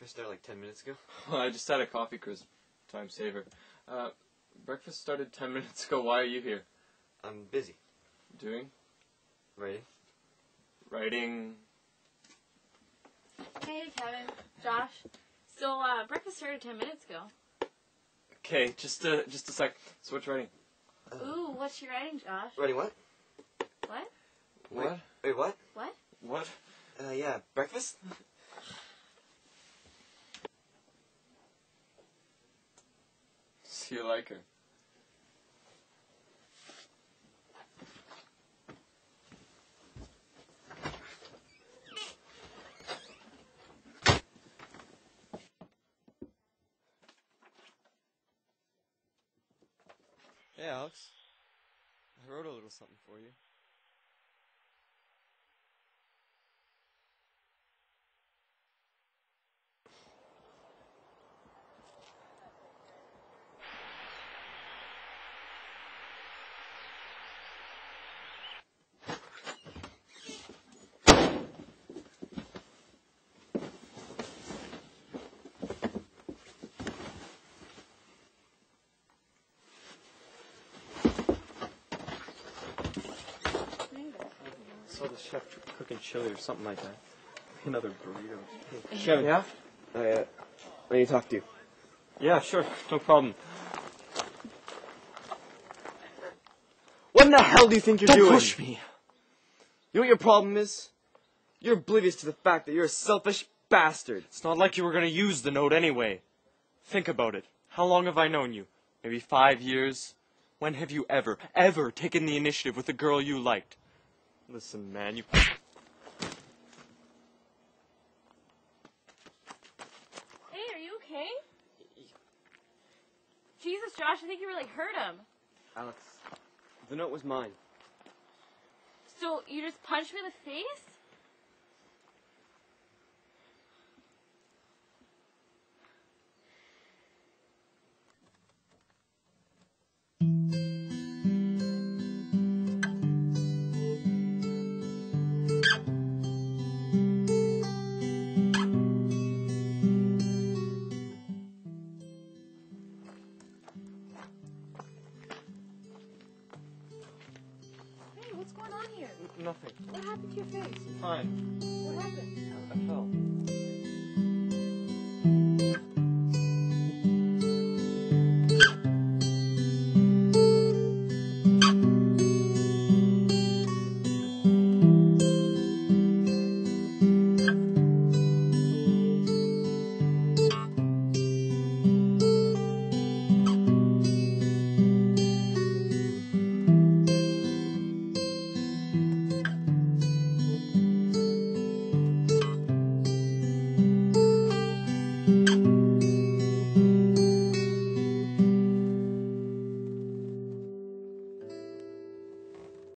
breakfast there like 10 minutes ago? I just had a coffee, Chris. Time saver. Uh, breakfast started ten minutes ago. Why are you here? I'm busy. Doing? Writing? Writing? Hey, Kevin, Josh. So, uh, breakfast started 10 minutes ago. Okay, just a, just a sec. So what's writing? Ooh, what's your writing, Josh? Writing what? What? Wait, What? Wait, what? What? What? Uh, yeah, breakfast? See you like her. Hey, Alex. I wrote a little something for you. Saw the chef cooking chili or something like that. Another burrito. Kevin. Yeah? I, uh, I need to talk to you. Yeah, sure. No problem. What in the hell do you think you're Don't doing? push me. You know what your problem is? You're oblivious to the fact that you're a selfish bastard. It's not like you were gonna use the note anyway. Think about it. How long have I known you? Maybe five years? When have you ever, ever taken the initiative with a girl you liked? Listen, man, you. Hey, are you okay? Jesus, Josh, I think you really hurt him. Alex, the note was mine. So, you just punched me in the face? On here? Nothing. What happened to your face? Fine. What happened? I fell.